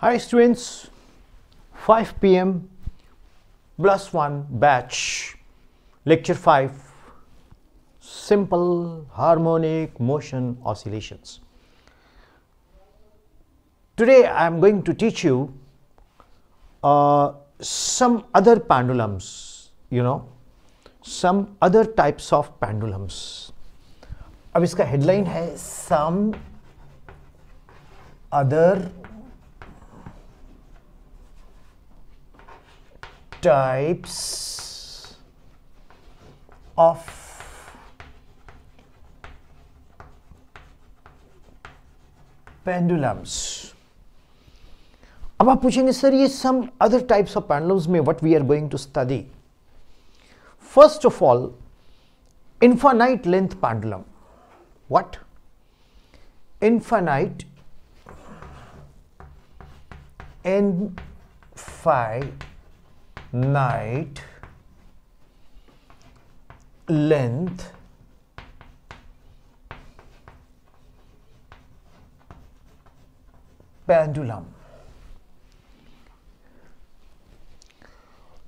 Hi students, 5 p.m. plus 1 batch, lecture 5, simple harmonic motion oscillations. Today I am going to teach you uh, some other pendulums, you know, some other types of pendulums. अब इसका headline है some other types of pendulums अब आप पूछेंगे sir ये some other types of pendulums में what we are going to study first of all infinite length pendulum what infinite Infinite length, pendulum.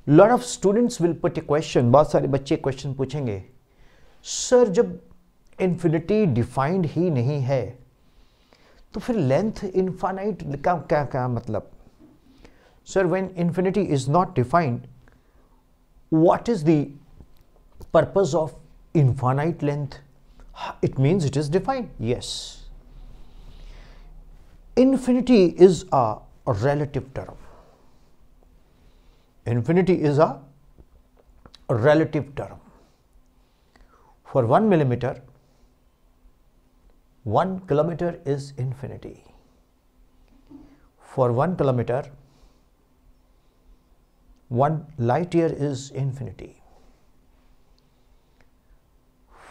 Lot of students will put a question, बहुत सारे बच्चे question पूछेंगे। Sir जब infinity defined ही नहीं है तो फिर लेंथ इनफाइनाइट का क्या क्या मतलब? Sir, when infinity is not defined, what is the purpose of infinite length? It means it is defined. Yes. Infinity is a relative term. Infinity is a relative term. For 1 millimeter, 1 kilometer is infinity. For 1 kilometer, 1 light year is infinity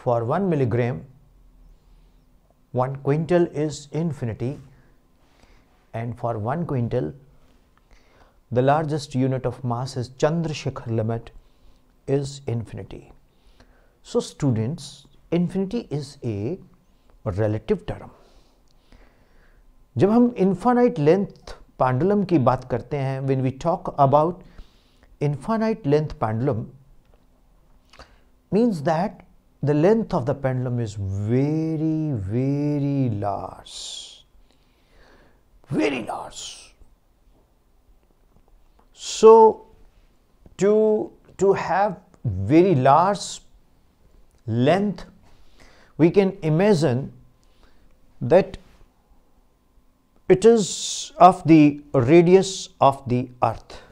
for 1 milligram 1 quintal is infinity and for 1 quintal the largest unit of mass is Chandrasekhar limit is infinity so students infinity is a relative term जब हम infinite length pendulum की बात करते हैं when we talk about infinite length pendulum means that the length of the pendulum is very, very large. Very large. So, to, to have very large length, we can imagine that it is of the radius of the earth.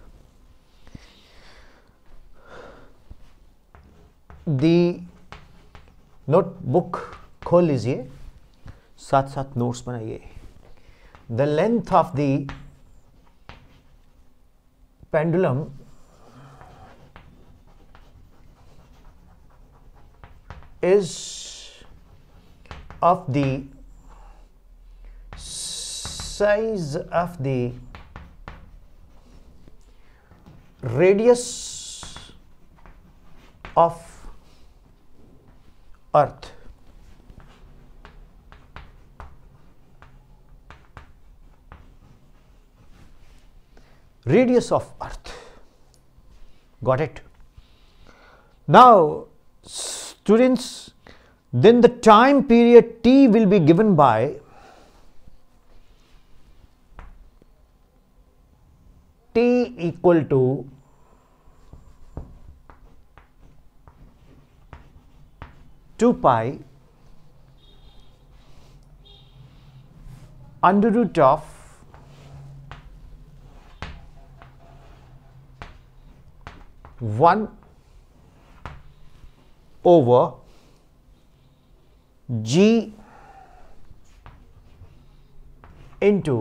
The notebook खोल लीजिए। साथ साथ notes बनाइए। The length of the pendulum is of the size of the radius of earth radius of earth. Got it? Now students then the time period t will be given by t equal to two pi under root of one over g into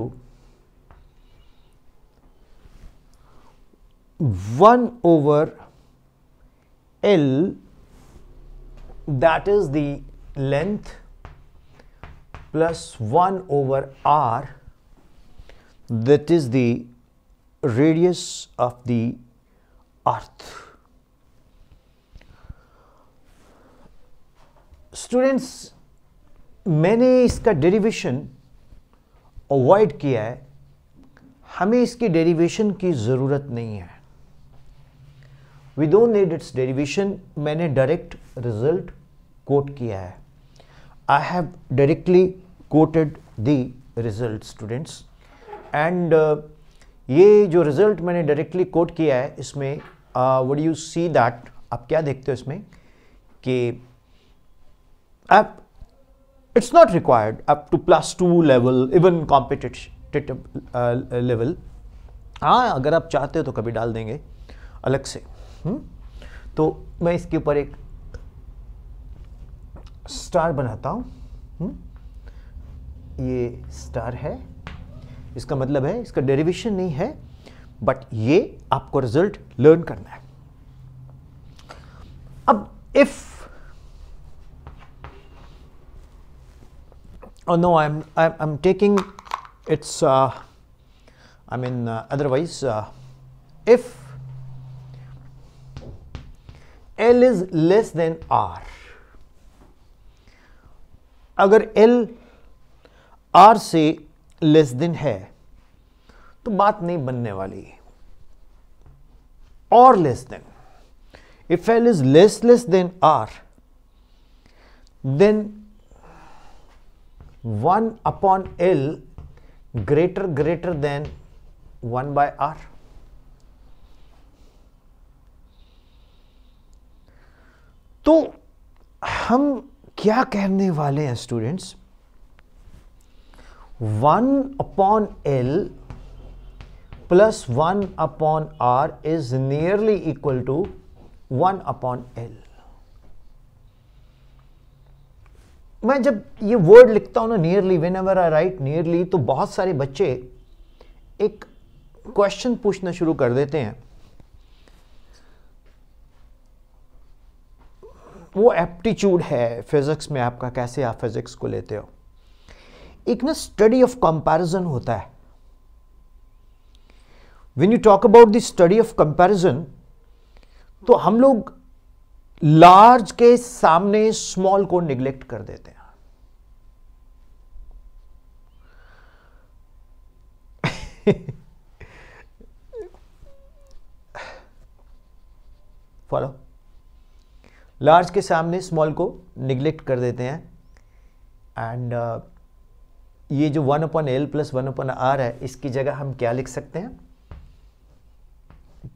1 over L that is the length plus 1 over R, that is the radius of the earth. Students मैंने इसका derivation avoid किया है। हमें इसकी derivation की ज़रूरत नहीं है। We don't need its derivation मैंने डायरेक्ट रिज़ल्ट कोट किया है। I have directly quoted the result students and ये जो रिज़ल्ट मैंने डायरेक्टली कोट किया है, इसमें वड यू सी दैट आप क्या देखते हो इसमें? कि आप it's not required up to plus two level even competitive level हाँ अगर आप चाहते हो तो कभी डाल देंगे, अलग से। हुँ? हम्म? तो मैं इसके ऊपर एक स्टार बनाता हूँ। हम्म? ये स्टार है। इसका मतलब है इसका डेरिवेशन नहीं है बट ये आपको रिज़ल्ट लर्न करना है। अब if i'm i'm, I'm taking it's uh, i mean uh, otherwise uh, if l is less than r अगर एल आर से लेस देन है तो बात नहीं बनने वाली। और less than if L is less less than R then one upon L greater greater than one by R तो हम क्या कहने वाले हैं students one upon L plus one upon R is nearly equal to one upon L मैं जब ये word लिखता हूँ ना nearly whenever I write nearly तो बहुत सारे बच्चे एक क्वेश्चन पूछना शुरू कर देते हैं। वो एप्टीट्यूड है फिजिक्स में आपका, कैसे आप फिजिक्स को लेते हो। एक ना स्टडी ऑफ़ कंपैरिजन होता है। When you talk about the study of comparison तो हम लोग लार्ज के सामने स्मॉल को निग्लेक्ट कर देते हैं। फॉलो लार्ज के सामने स्मॉल को निग्लेक्ट कर देते हैं। एंड uh, ये जो one upon L plus one upon R है इसकी जगह हम क्या लिख सकते हैं?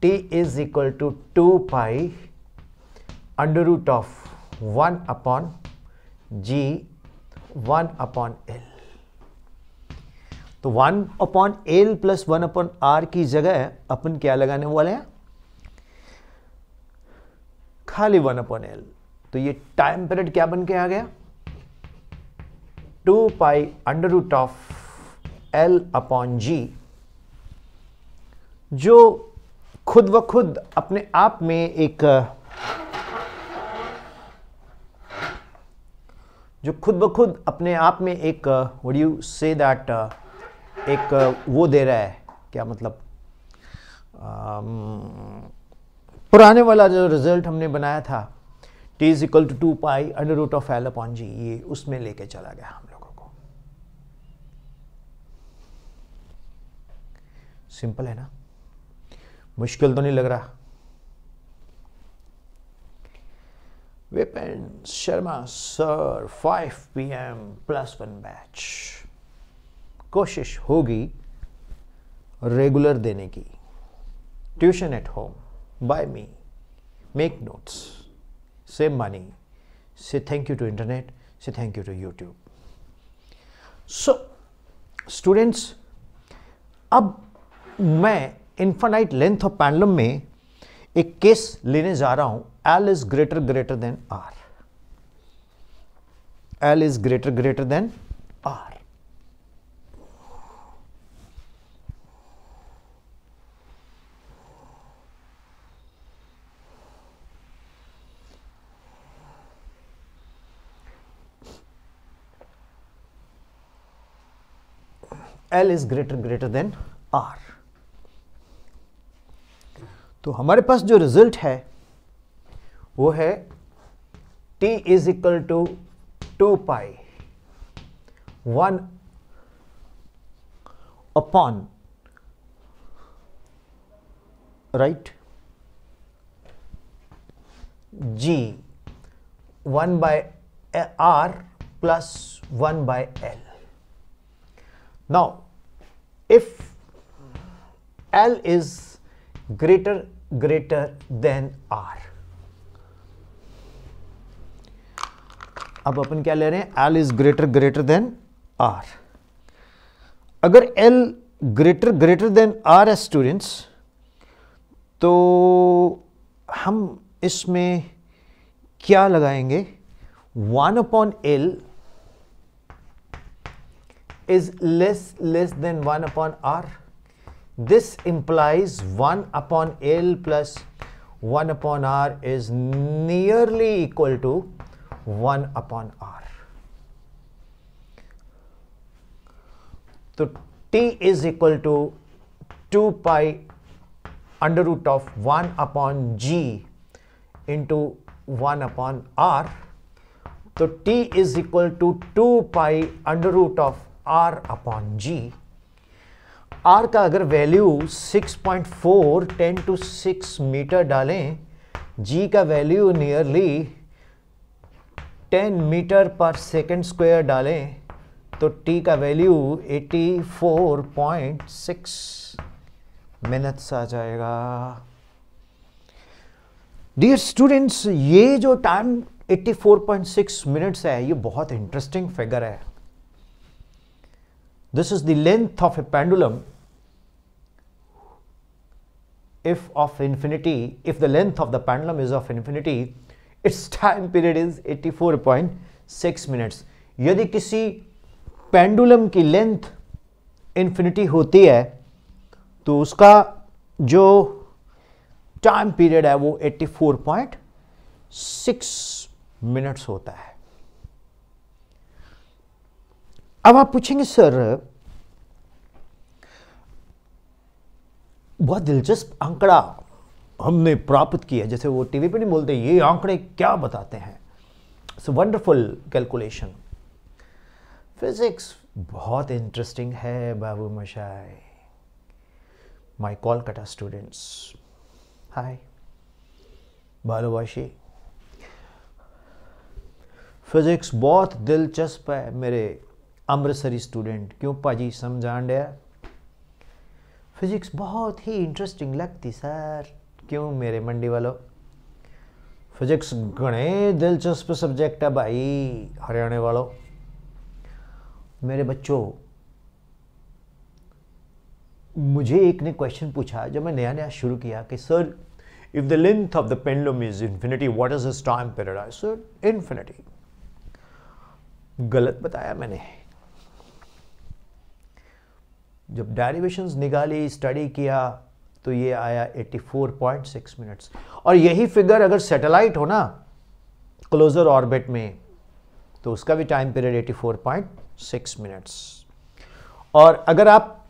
T is equal to two pi under root of one upon G one upon L तो one upon L plus one upon R की जगह अपन क्या लगाने वाले हैं? खाली वन अपॉन एल। तो ये टाइम पीरियड क्या बन के आ गया? Two pi under root of L upon G, जो खुद व खुद अपने आप में एक, जो खुद ब खुद अपने आप में एक वड यू से दैट एक वो दे रहा है। क्या मतलब? पुराने वाला जो रिज़ल्ट हमने बनाया था T is equal to two pi under root of L upon G ये उसमें लेके चला गया हम लोगों को। सिंपल है ना? मुश्किल तो नहीं लग रहा। Vipin Sharma sir 5 PM plus one batch कोशिश होगी रेगुलर देने की। Tuition at home by me make notes save money से थैंक यू टू इंटरनेट से thank you to YouTube so students अब मैं इन्फानाइट लेंथ ऑफ़ पैंडलम में एक केस लेने जा रहा हूँ. L is greater greater than R L is greater greater than R L is greater greater than R तो हमारे पास जो रिज़ल्ट है, वो है T is equal to two pi one upon right G one by R plus one by L now if l is greater greater than r. अब अपन क्या ले रहे हैं? L is greater greater than R अगर L greater greater than R है students तो हम इसमें क्या लगाएँगे? One upon L is less less than 1 upon r. This implies 1 upon L plus 1 upon r is nearly equal to 1 upon r. So t is equal to 2 pi under root of 1 upon g into 1 upon r. So t is equal to 2 pi under root of r upon G R का अगर value 6.4 10 to 6 metre डालें G का value nearly 10 metre पर second square डालें तो T का value 84.6 minutes आ जाएगा। Dear students ये जो टाइम 84.6 मिनट्स है, ये बहुत इंटरेस्टिंग फिगर है। This is the length of a pendulum if of infinity if the length of the pendulum is of infinity its time period is 84.6 minutes यदि किसी pendulum की length infinity होती है तो उसका जो टाइम पीरियड है वो 84.6 मिनट्स होता है अब आप पूछेंगे, सर, बहुत दिलचस्प आंकड़ा हमने प्राप्त किया जैसे वो टीवी पे नहीं बोलते, ये आंकड़े क्या बताते हैं? इट्स वंडरफुल कैलकुलेशन फिजिक्स बहुत इंटरेस्टिंग है, बाबू मशाई माय कोलकाता स्टूडेंट्स हाय भालोवाशी फिजिक्स बहुत दिलचस्प है मेरे अमृतसरी स्टूडेंट क्यों पाजी समझान डे फिजिक्स बहुत ही इंटरेस्टिंग लगती सर। क्यों मेरे मंडी वालों? फिजिक्स घने दिलचस्प सब्जेक्ट है भाई, हरियाणा वालों। मेरे बच्चों, मुझे एक ने क्वेश्चन पूछा, जब मैं नया नया शुरू किया कि, sir if the length of the pendulum is infinity what is this time period sir infinity गलत बताया मैंने। जब डेरिवेशंस निकाली स्टडी किया तो ये आया 84.6 मिनट्स और यही फिगर अगर सैटेलाइट हो ना क्लोजर ऑर्बिट में तो उसका भी टाइम पीरियड 84.6 मिनट्स और अगर आप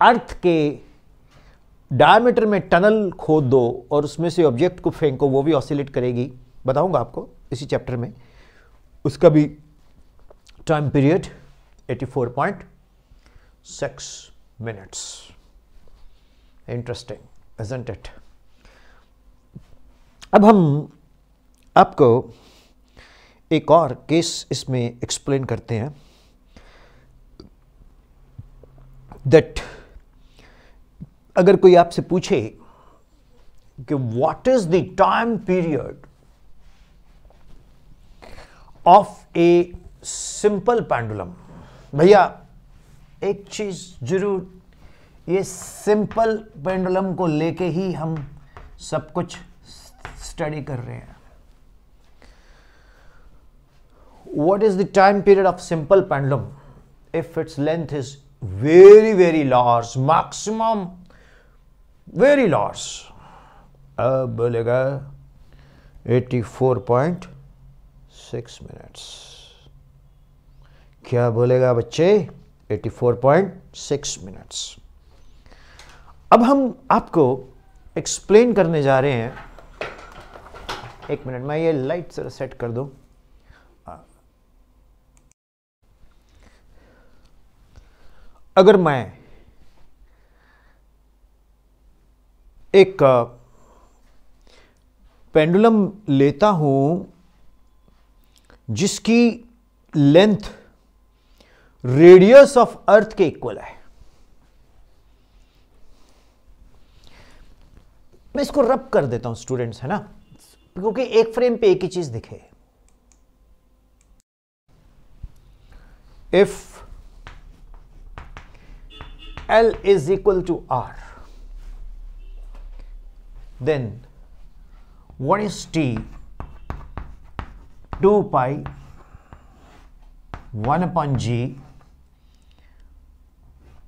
अर्थ के डायमीटर में टनल खोद दो और उसमें से ऑब्जेक्ट को फेंको, वो भी ऑसिलेट करेगी। बताऊँगा आपको इसी चैप्टर में। उसका भी time period 84.6 minutes interesting isn't it अब हम आपको एक और केस इसमें एक्सप्लेन करते हैं दैट अगर कोई आपसे पूछे कि what is the time period of a simple pendulum भैया एक चीज़ ज़रूर, ये सिंपल पेंडुलम को लेके ही हम सब कुछ स्टडी कर रहे हैं। What is the time period of simple pendulum if its length is very very large maximum very large अब बोलेगा 84.6 मिनट्स क्या बोलेगा बच्चे? 84.6 मिनट्स अब हम आपको एक्सप्लेन करने जा रहे हैं। एक मिनट मैं ये लाइट जरा सेट कर दूँ। अगर मैं एक पेंडुलम लेता हूँ जिसकी लेंथ रेडियस ऑफ़ अर्थ के इक्वल है। मैं इसको रब कर देता हूँ स्टूडेंट्स है ना? क्योंकि एक फ्रेम पे एक ही चीज़ दिखे। If L is equal to R then what is T? 2 pi 1 upon G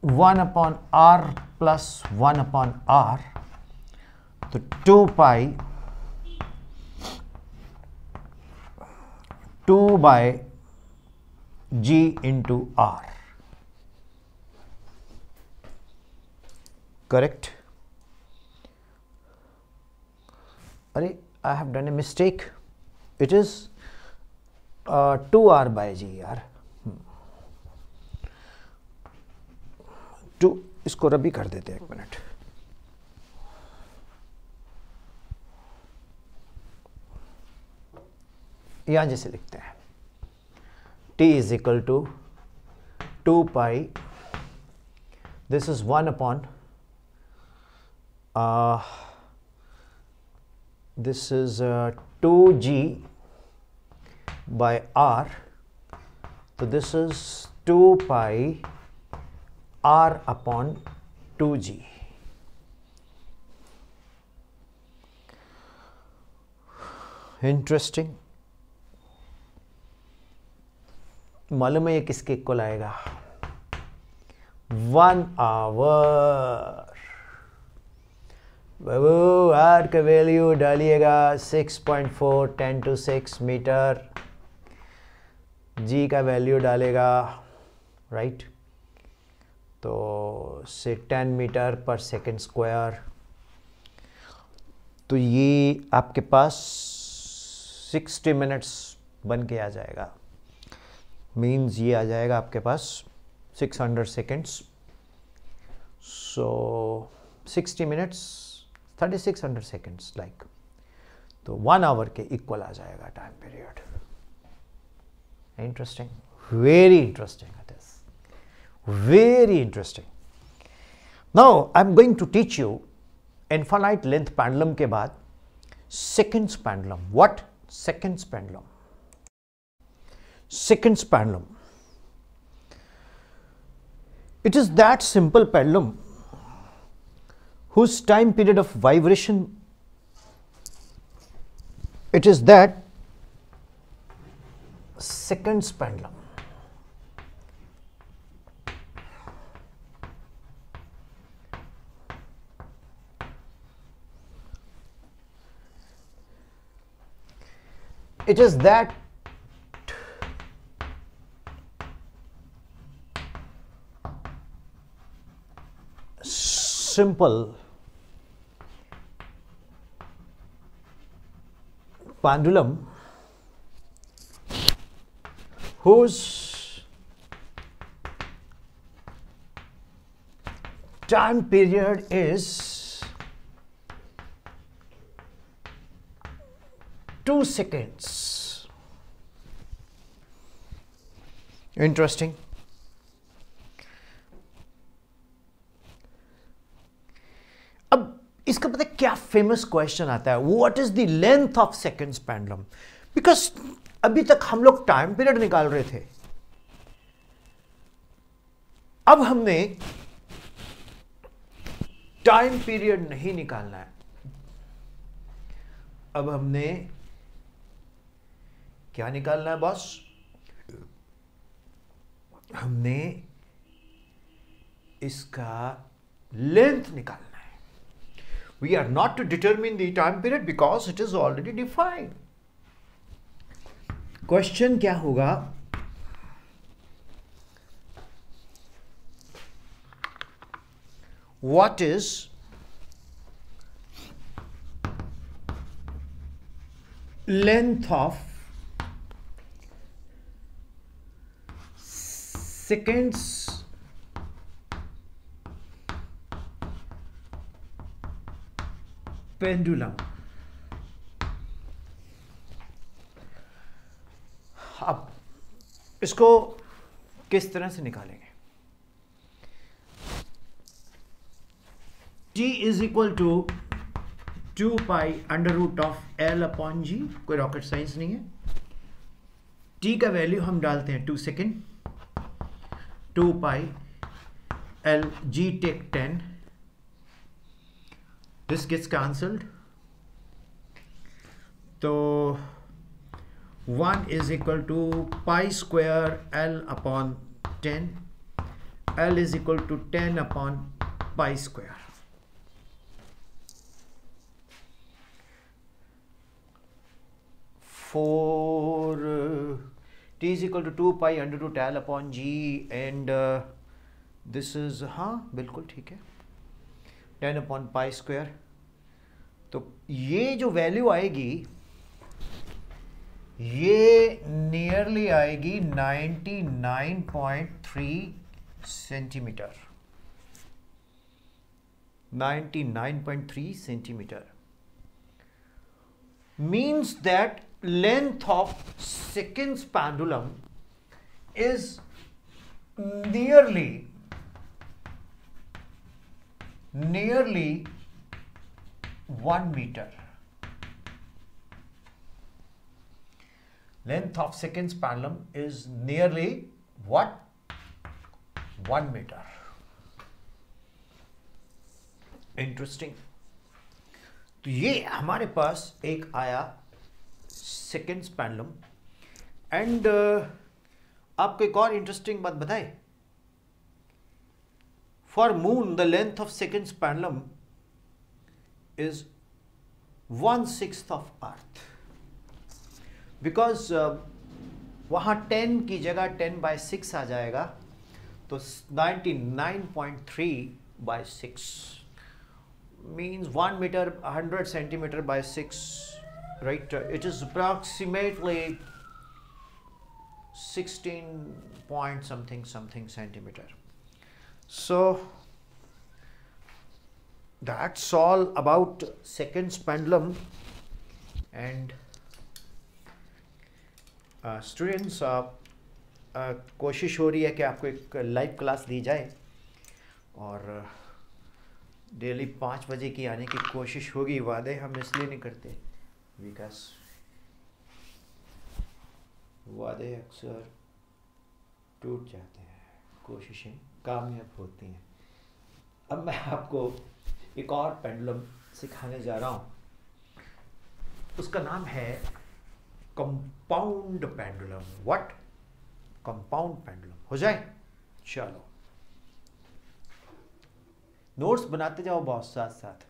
1 upon R plus 1 upon R. So 2 pi 2 by G into R. Correct? Array, I have done a mistake. It is uh, 2R by G two, इसको रबी कर देते हैं एक minute. यहाँ जैसे लिखते हैं। T is equal to two pi this is one upon this is two G by R तो this is two pi r upon 2g interesting. मालूम है ये किसके इक्वल आएगा? वन आवर बाबू आर का वैल्यू डालिएगा six point four ten two six meter G का वैल्यू डालेगा राइट तो से टेन मीटर पर सेकेंड स्क्वायर। तो ये आपके पास सिक्सटी मिनट्स बन के आ जाएगा। मीन्स ये आ जाएगा आपके पास 600 seconds. So 60 minutes 3600 seconds like तो वन आवर के इक्वल आ जाएगा time period interesting very interesting It is very interesting now I am going to teach you infinite length pendulum के बाद seconds pendulum what seconds pendulum seconds pendulum. It is that simple pendulum whose time period of vibration it is that seconds pendulum. It is that simple pendulum whose time period is 2 seconds. Interesting. इसका पता क्या famous question आता है what is the length of seconds pendulum because अभी तक हम लोग time period निकाल रहे थे अब हमने टाइम पीरियड नहीं निकालना है अब हमने क्या निकालना है, बॉस? हमने इसका लेंथ निकालना है। We are not to determine time period because it is already defined question क्या होगा? What is length of seconds. Pendulum अब इसको किस तरह से निकालेंगे? T is equal to two pi under root of L upon G कोई rocket science नहीं है। T का वैल्यू हम डालते हैं two second 2 pi L G take 10 this gets cancelled. So 1 is equal to pi square L upon 10 L is equal to 10 upon pi square. Four uh, t is equal to 2 pi under root L upon G and uh, this is हाँ बिल्कुल ठीक है। Ten upon pi square तो ये जो value आएगी ये nearly आएगी 99.3 centimeter 99.3 centimeter means that length of second's pendulum is nearly nearly 1 meter. Length of second's pendulum is nearly what? 1 meter. Interesting. तो ये हमारे पास एक आया सेकेंड पैंडलम एंड आपको एक और इंटरेस्टिंग बात बताए। For moon the length of second pendulum is one six of earth because वहाँ टेन की जगह टेन बाय सिक्स आ जाएगा तो ninety nine point three by six means one meter hundred centimeter by six right uh, it is approximately 16 point something something centimeter so that's all about second pendulum and uh, students uh, uh, कोशिश हो रही है कि आपको एक live class दी जाए और daily पाँच बजे की आने की कोशिश होगी वादे हम इसलिए नहीं करते विकास वादे अक्सर टूट जाते हैं, कोशिशें कामयाब होती हैं। अब मैं आपको एक और पेंडुलम सिखाने जा रहा हूँ। उसका नाम है compound pendulum what compound pendulum हो जाए? चलो। नोट्स बनाते जाओ बहुत साथ साथ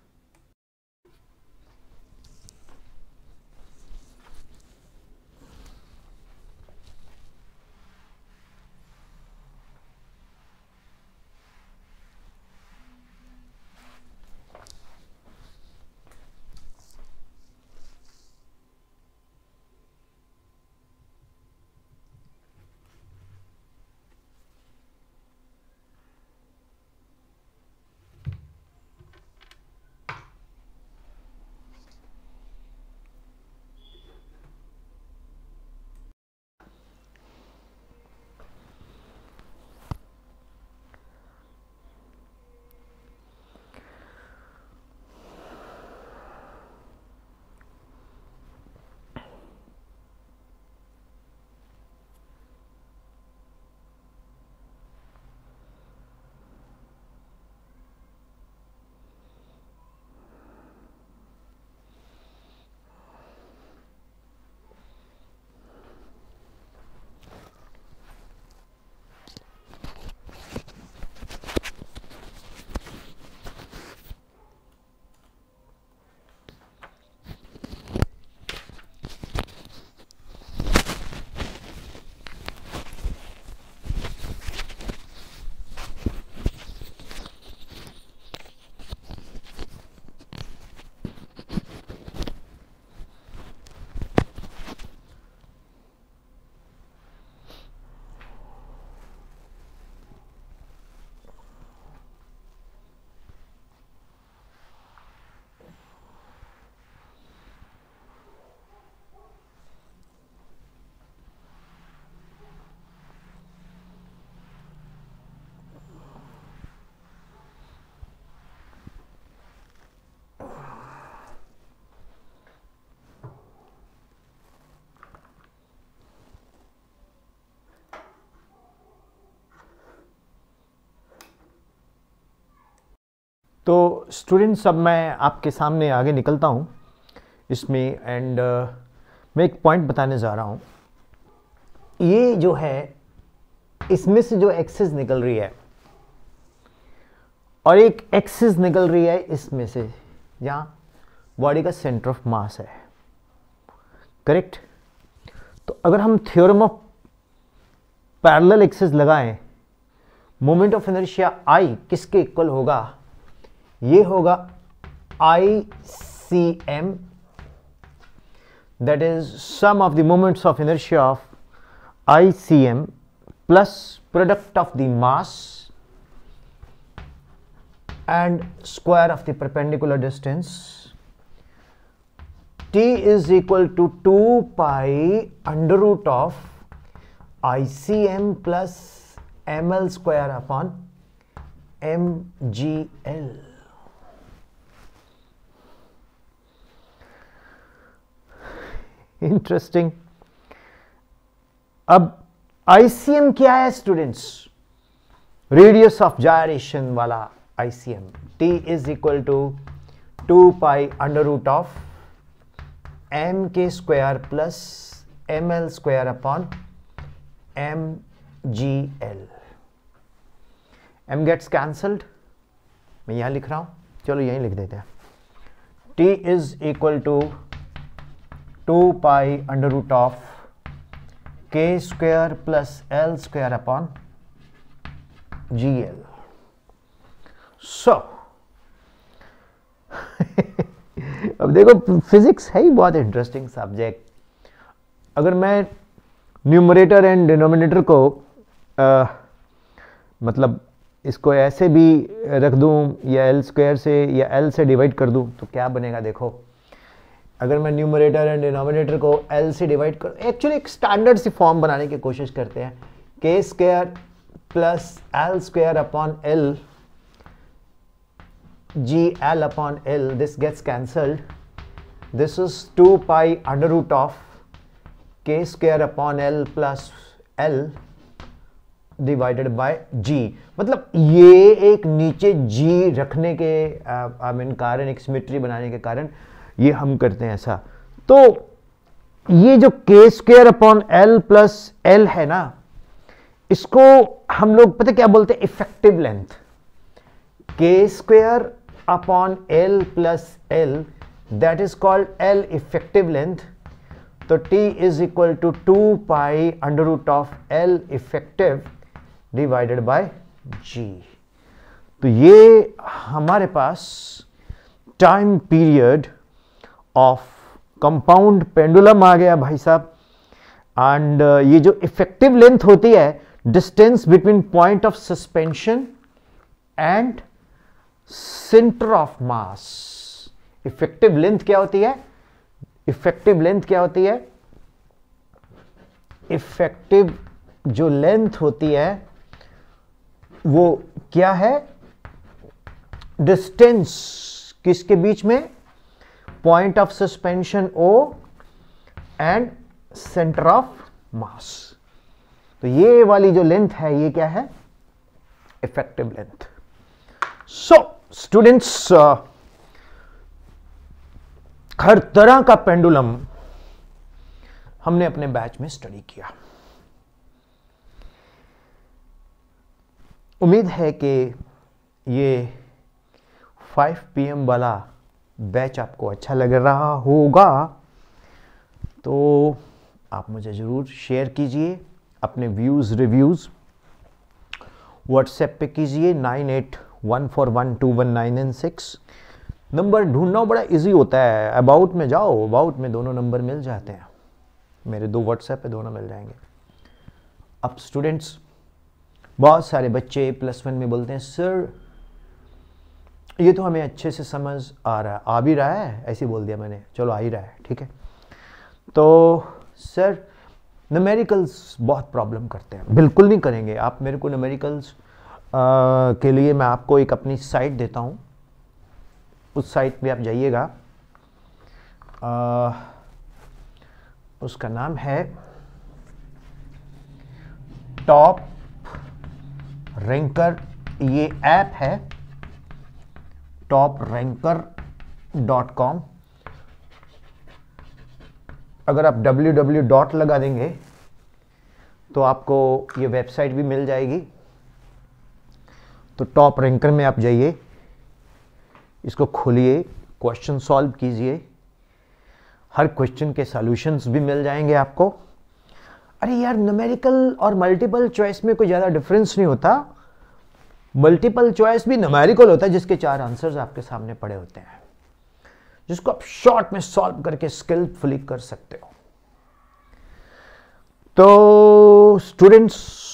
तो स्टूडेंट्स अब मैं आपके सामने आगे निकलता हूँ इसमें एंड uh, मैं एक पॉइंट बताने जा रहा हूँ। ये जो है इसमें से जो एक्सेस निकल रही है और एक एक्सेस निकल रही है इसमें से जहाँ बॉडी का सेंटर ऑफ़ मास है। करेक्ट तो अगर हम थ्योरम ऑफ़ पैरेलल एक्सेस लगाएँ मोमेंट ऑफ़ इनर्शिया आई किसके इक्वल होगा? ये होगा I C M that is sum of the moments of inertia of I C M plus product of the mass and square of the perpendicular distance T is equal to 2 pi under root of ICM plus ML square upon MGL. Interesting अब ICM क्या है students radius of gyration वाला ICM T is equal to two pi under root of M K square plus M L square upon M G L M gets cancelled मैं यहाँ लिख रहा हूँ। चलो यहीं लिख देते हैं। T is equal to to 2 pi under root of k plus L l upon G L so अब देखो फिजिक्स है ही बहुत इंटरेस्टिंग सब्जेक्ट अगर मैं न्यूमरेटर एंड डिनोमिनेटर को आ, मतलब इसको ऐसे भी रख दूँ या एल स्क्वायर से या एल से डिवाइड कर दूँ तो क्या बनेगा देखो? अगर मैं न्यूमरेटर एंड डिनोमिनेटर को एल से डिवाइड कर एक्चुअली एक स्टैंडर्ड सी फॉर्म बनाने की कोशिश करते हैं। K square plus L square upon L g l upon l, this gets cancelled. This is 2 pi under root of k square upon l plus l divided by G मतलब ये एक नीचे जी रखने के आई मीन कारण, एक symmetry बनाने के कारण ये हम करते हैं ऐसा। तो ये जो K square upon L plus L है ना, इसको हम लोग पता क्या बोलते हैं? Effective length K square upon L plus L that is called L effective length तो T is equal to two pi under root of L effective divided by G तो ये हमारे पास time period of compound pendulum आ गया भाई साहब। And ये जो effective length होती है distance between point of suspension and centre of mass effective length क्या होती है? इफ़ेक्टिव लेंथ क्या होती है? इफ़ेक्टिव जो लेंथ होती है, वो क्या है? डिस्टेंस किसके बीच में? Point of suspension O and centre of mass तो ये वाली जो लेंथ है, ये क्या है? इफ़ेक्टिव लेंथ सो स्टूडेंट्स हर तरह का पेंडुलम हमने अपने बैच में स्टडी किया। उम्मीद है कि ये 5 पीएम वाला बैच आपको अच्छा लग रहा होगा। तो आप मुझे ज़रूर शेयर कीजिए, अपने व्यूज़ रिव्यूज़ व्हाट्सएप पे कीजिए nine eight one four one two one nine and six number ढूंढना बड़ा इजी होता है। अबाउट में जाओ अबाउट में दोनों नंबर मिल जाते हैं। मेरे दो व्हाट्सएप पे दोनों मिल जाएँगे। अब स्टूडेंट्स बहुत सारे बच्चे प्लस वन में बोलते हैं सर ये तो हमें अच्छे से समझ आ रहा है। आ भी रहा है, ऐसे बोल दिया मैंने। चलो, आ ही रहा है, ठीक है? तो सर नमेरिकल्स बहुत प्रॉब्लम करते हैं। बिल्कुल नहीं करेंगे। आप मेरे को नमेरिकल्स के लिए मैं आपको एक अपनी साइट देता हूँ। उस साइट पे आप जाइएगा। उसका नाम है टॉप रैंकर ये ऐप है। टॉप रैंकर डॉट कॉम अगर आप डब्ल्यू डब्ल्यू डॉट लगा देंगे तो आपको ये वेबसाइट भी मिल जाएगी। तो टॉप रैंकर में आप जाइए, इसको खोलिए क्वेश्चन सॉल्व कीजिए। हर क्वेश्चन के सॉल्यूशंस भी मिल जाएँगे आपको। अरे यार न्यूमेरिकल और मल्टीपल चॉइस में कोई ज़्यादा डिफरेंस नहीं होता। मल्टीपल चॉइस भी नमेरिकल होता है, जिसके चार आंसर्स आपके सामने पड़े होते हैं। जिसको आप शॉर्ट में सॉल्व करके स्किलफुली कर सकते हो। तो स्टूडेंट्स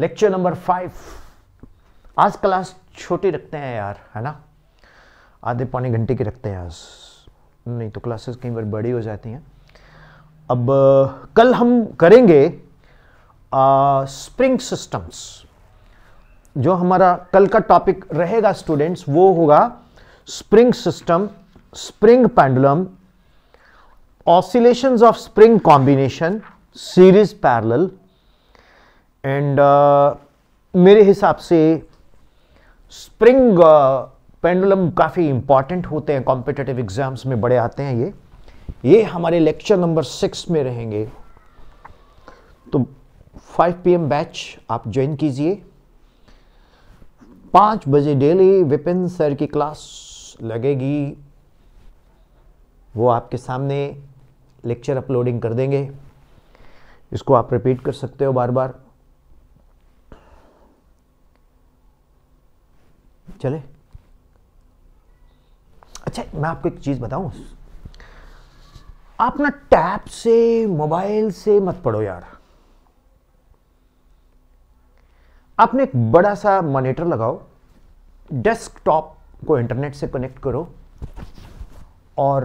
लेक्चर नंबर फाइव आज क्लास छोटी रखते हैं यार, है ना? आधे पौने घंटे की रखते हैं आज। नहीं तो क्लासेस कई बार बड़ी हो जाती हैं। अब, कल हम करेंगे स्प्रिंग सिस्टम्स जो हमारा कल का टॉपिक रहेगा स्टूडेंट्स वो होगा spring system spring pendulum oscillations of spring combination series parallel and मेरे हिसाब से स्प्रिंग पेंडुलम काफ़ी इंपॉर्टेंट होते हैं कॉम्पिटेटिव एग्ज़ाम्स में बड़े आते हैं ये। ये हमारे लेक्चर नंबर सिक्स में रहेंगे। तो 5 पीएम बैच आप ज्वाइन कीजिए। पाँच बजे डेली विपिन सर की क्लास लगेगी। वो आपके सामने लेक्चर अपलोडिंग कर देंगे। इसको आप रिपीट कर सकते हो बार बार चले। अच्छा मैं आपको एक चीज़ बताऊँ। आप ना टैब से, मोबाइल से मत पढ़ो यार। आपने एक बड़ा सा मॉनिटर लगाओ डेस्कटॉप को इंटरनेट से कनेक्ट करो और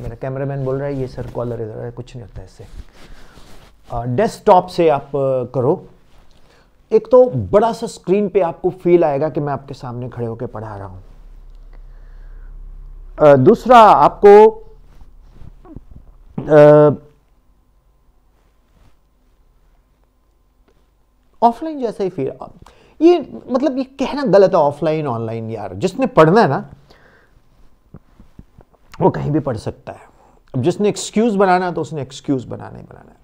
मेरा कैमरामैन बोल रहा है, ये सर कॉलर इधर है, कुछ नहीं होता इससे. डेस्कटॉप से आप करो। एक तो बड़ा सा स्क्रीन पे आपको फील आएगा कि मैं आपके सामने खड़े होकर पढ़ा रहा हूँ। दूसरा आपको ऑफलाइन जैसा ही फील ये मतलब ये कहना गलत है ऑफलाइन ऑनलाइन यार। जिसने पढ़ना है ना वो कहीं भी पढ़ सकता है। अब जिसने एक्सक्यूज बनाना तो उसने एक्सक्यूज बनाना ही बनाना है।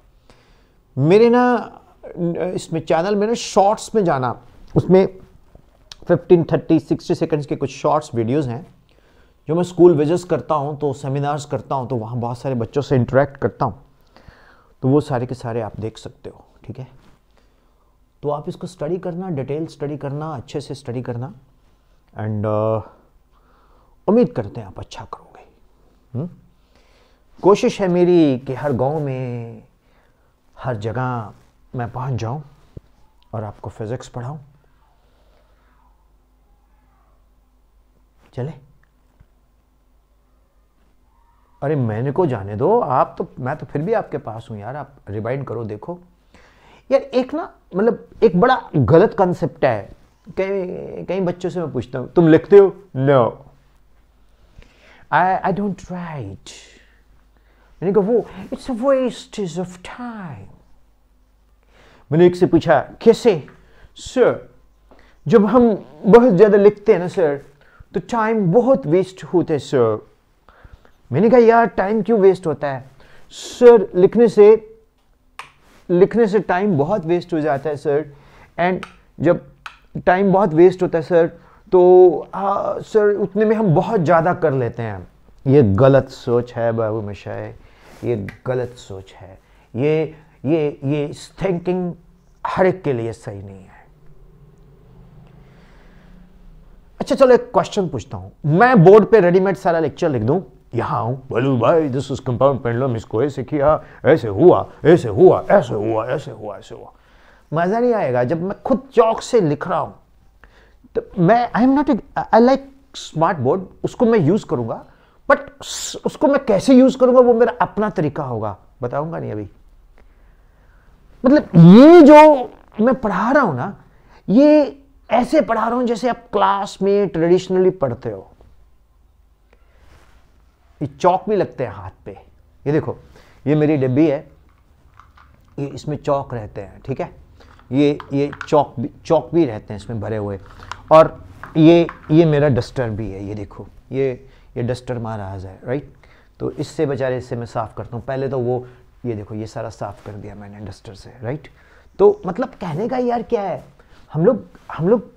मेरे ना इसमें चैनल में ना शॉर्ट्स में जाना उसमें 15, 30, 60 सेकंड्स के कुछ शॉर्ट्स वीडियोस हैं जो मैं स्कूल विजिट्स करता हूँ तो सेमिनार्स करता हूँ तो वहाँ बहुत सारे बच्चों से इंटरेक्ट करता हूँ। तो वो सारे के सारे आप देख सकते हो ठीक है? तो आप इसको स्टडी करना डिटेल स्टडी करना अच्छे से स्टडी करना। एंड uh, उम्मीद करते हैं आप अच्छा करोगे। हुँ? हम्म? कोशिश है मेरी कि हर गाँव में हर जगह मैं पहुँच जाऊँ और आपको फिजिक्स पढ़ाऊं। चले। अरे मैंने को जाने दो। आप तो मैं तो फिर भी आपके पास हूँ यार। आप रिवाइंड करो देखो। यार एक ना मतलब एक बड़ा गलत कंसेप्ट है। कई कई बच्चों से मैं पूछता हूँ, तुम लिखते हो? No I I don't write मैंने कहा, वो इट्स वेस्ट ऑफ़ टाइम मैंने एक से पूछा, कैसे? सर जब हम बहुत ज़्यादा लिखते हैं ना सर तो टाइम बहुत वेस्ट होता है सर मैंने कहा, यार टाइम क्यों वेस्ट होता है? सर लिखने से लिखने से टाइम बहुत वेस्ट हो जाता है सर एंड जब टाइम बहुत वेस्ट होता है सर तो आ, सर उतने में हम बहुत ज़्यादा कर लेते हैं. ये गलत सोच है बाबू मशाए ये गलत सोच है. ये ये ये थिंकिंग हर एक के लिए सही नहीं है. अच्छा चलो एक क्वेश्चन पूछता हूँ. मैं बोर्ड पे रेडीमेड सारा लेक्चर लिख दूँ? यहाँ आऊँ बोलू भाई दिस इज़ कंपाउंड पेंडुलम इसको ऐसे किया, ऐसे हुआ ऐसे हुआ ऐसे हुआ ऐसे हुआ ऐसे हुआ। मज़ा नहीं आएगा जब मैं खुद चौक से लिख रहा हूँ। तो मैं I am not I like smart board उसको मैं यूज़ करूँगा। बट उसको मैं कैसे यूज़ करूँगा, वो मेरा अपना तरीका होगा। बताऊँगा नहीं अभी। मतलब ये जो मैं पढ़ा रहा हूँ ना, ये ऐसे पढ़ा रहा हूँ जैसे आप क्लास में ट्रेडिशनली पढ़ते हो। ये चौक भी लगते हैं हाथ पे। ये देखो, ये मेरी डिब्बी है। ये इसमें चौक रहते हैं, ठीक है? ये ये चौक भी चौक भी रहते हैं इसमें भरे हुए। और ये ये मेरा डस्टर भी है, ये देखो। ये ये डस्टर महाराज है राइट तो इससे बेचारे इससे मैं साफ़ करता हूँ। पहले तो वो, ये देखो, ये सारा साफ़ कर दिया मैंने डस्टर से राइट तो मतलब कहने का यार क्या है? हम लोग हम लोग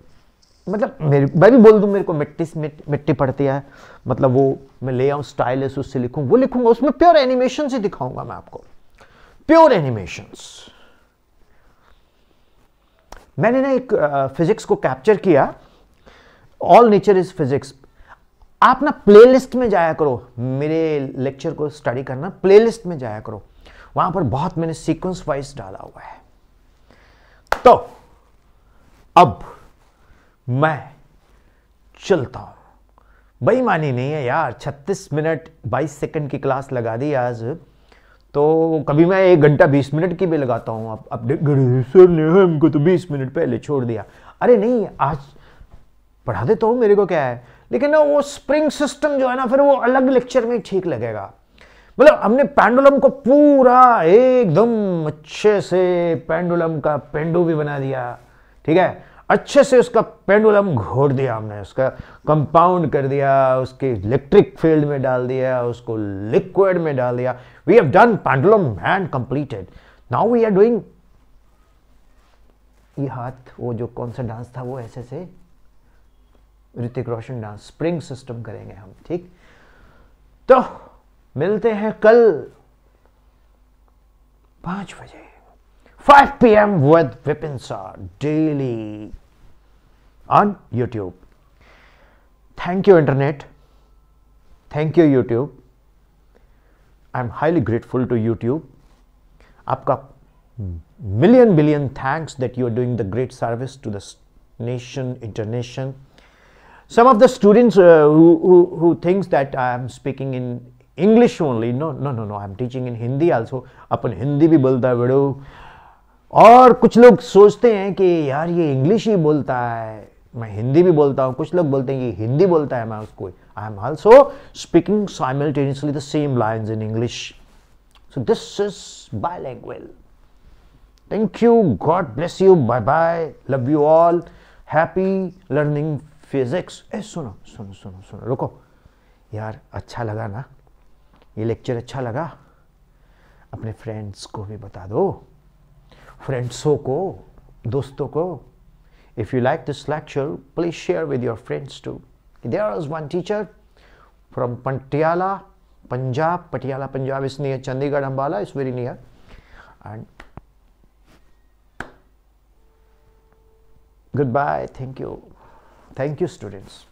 मतलब मेरे, मैं भी बोल दूँ, मेरे को मिट्टी मिट्टी पड़ती है। मतलब वो मैं ले आऊँ स्टाइलिश उससे लिखूँ, वो लिखूँगा, उसमें प्योर एनिमेशन से दिखाऊँगा मैं आपको। प्योर एनिमेशंस मैंने ना एक फिजिक्स को कैप्चर किया। ऑल नेचर इज़ फिजिक्स आप ना प्लेलिस्ट में जाया करो, मेरे लेक्चर को स्टडी करना प्लेलिस्ट में जाया करो। वहाँ पर बहुत मैंने सीक्वेंस वाइज डाला हुआ है। तो अब मैं चलता हूँ। बेईमानी नहीं है यार 36 मिनट 22 सेकंड की क्लास लगा दी आज। तो कभी मैं एक घंटा बीस मिनट की भी लगाता हूँ, अब अब सर ने हमको तो बीस मिनट पहले छोड़ दिया। अरे नहीं, आज पढ़ा देता हूँ, मेरे को क्या है? लेकिन ना वो स्प्रिंग सिस्टम जो है ना, फिर वो अलग लेक्चर में ठीक लगेगा। मतलब हमने पेंडुलम को पूरा एकदम अच्छे से पेंडुलम का पेंडू भी बना दिया, ठीक है? अच्छे से उसका पेंडुलम घोड़ दिया हमने, उसका कंपाउंड कर दिया, उसके इलेक्ट्रिक फ़ील्ड में डाल दिया, उसको लिक्विड में डाल दिया। We have done pendulum and completed now we are doing ये हाथ, वो जो कौन सा डांस था, वो ऐसे से Hrithik Roshan dance spring system करेंगे हम, ठीक? तो मिलते हैं कल पाँच बजे। 5 p.m. with Vipin Sir daily on YouTube. Thank you, Internet. Thank you, YouTube. I'm highly grateful to YouTube. Aapka million billion thanks that you are doing the great service to the nation, internation. Some of the students uh, who, who, who thinks that I am speaking in English only. No, no, no, no. I'm teaching in Hindi also. अपन हिंदी भी बोलता है बड़ो और कुछ लोग सोचते हैं कि यार ये इंग्लिश ही बोलता है, मैं हिंदी भी बोलता हूँ। कुछ लोग बोलते हैं कि हिंदी बोलता है, मैं उसको I am also speaking simultaneously the same lines in English so this is bilingual. Thank you God bless you bye bye love you all happy learning physics ए सुनो सुनो सुनो सुनो, रुको। यार अच्छा लगा ना? ये लेक्चर अच्छा लगा? अपने फ्रेंड्स को भी बता दो। फ्रेंड्सों को दोस्तों को if you like this lecture please share with your friends too there is one teacher from Patiala Punjab Patiala Punjab is near Chandigarh Ambala is very near and goodbye. Thank you. Thank you, students.